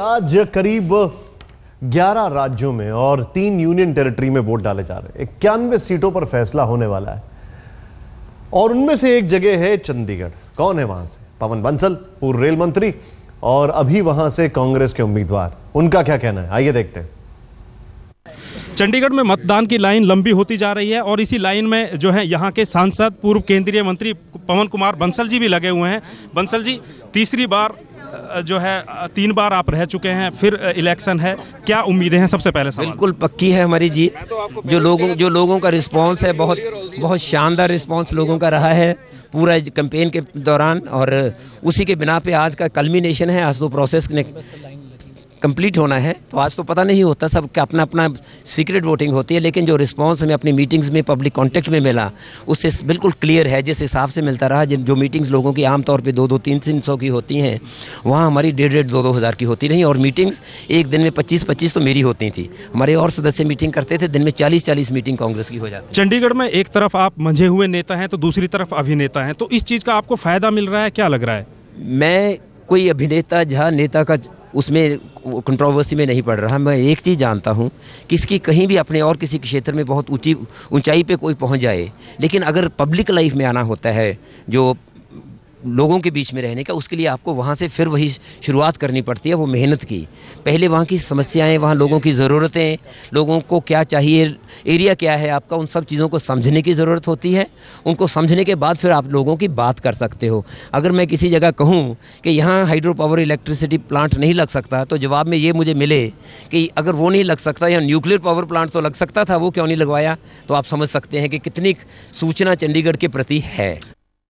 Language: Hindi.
आज करीब 11 राज्यों में और तीन यूनियन टेरिटरी में वोट डाले जा रहे हैं। इक्यानवे सीटों पर फैसला होने वाला है। और उनमें से एक जगह है चंडीगढ़। कौन है वहाँ से? पवन बंसल, पूर्व रेल मंत्री और अभी वहाँ से कांग्रेस के उम्मीदवार। उनका क्या कहना है? आइए देखते हैं। चंडीगढ़ में मतदान की लाइन लंबी होती जा रही है और इसी लाइन में जो है यहाँ के सांसद, पूर्व केंद्रीय मंत्री पवन कुमार बंसल जी भी लगे हुए हैं। बंसल जी, तीसरी बार जो है तीन बार आप रह चुके हैं, फिर इलेक्शन है। क्या उम्मीदें हैं सबसे पहले सवाल? बिल्कुल पक्की है हमारी जीत। जो लोगों जो लोगों का रिस्पांस है, बहुत बहुत शानदार रिस्पांस लोगों का रहा है पूरा कैंपेन के दौरान। और, उसी के बिना पे आज का कलमिनेशन है, आज तो प्रोसेस ने कंप्लीट होना है तो आज तो पता नहीं होता सब का अपना अपना सीक्रेट वोटिंग होती है लेकिन जो रिस्पांस हमें अपनी मीटिंग्स में पब्लिक कांटेक्ट में मिला उससे बिल्कुल क्लियर है जिस हिसाब से मिलता रहा जिन जो मीटिंग्स लोगों की आमतौर पे दो दो तीन तीन सौ की होती हैं वहाँ हमारी डेढ़ डेढ़ दो दो हज़ार की होती रही और मीटिंग्स एक दिन में पच्चीस पच्चीस तो मेरी होती थी। हमारे और सदस्य मीटिंग करते थे दिन में चालीस चालीस मीटिंग कांग्रेस की हो जाती चंडीगढ़ में एक तरफ़ आप मंझे हुए नेता हैं तो दूसरी तरफ़ अभिनेता हैं तो इस चीज़ का आपको फ़ायदा मिल रहा है क्या लग रहा है? मैं कोई अभिनेता जहाँ नेता का उसमें कंट्रोवर्सी में नहीं पड़ रहा, मैं एक चीज़ जानता हूँ कि इसकी कहीं भी अपने और किसी क्षेत्र में बहुत ऊँची, ऊंचाई पे कोई पहुँच जाए, लेकिन अगर पब्लिक लाइफ में आना होता है, जो लोगों के बीच में रहने का, उसके लिए आपको वहाँ से फिर वही शुरुआत करनी पड़ती है, वो मेहनत की। पहले वहाँ की समस्याएँ, वहाँ लोगों की ज़रूरतें, लोगों को क्या चाहिए, एरिया क्या है आपका, उन सब चीज़ों को समझने की ज़रूरत होती है। उनको समझने के बाद फिर आप लोगों की बात कर सकते हो। अगर मैं किसी जगह कहूँ कि यहाँ हाइड्रो पावर इलेक्ट्रिसिटी प्लांट नहीं लग सकता तो जवाब में ये मुझे मिले कि अगर वो नहीं लग सकता, या न्यूक्लियर पावर प्लांट तो लग सकता था, वो क्यों नहीं लगवाया? तो आप समझ सकते हैं कि कितनी सूचना चंडीगढ़ के प्रति है।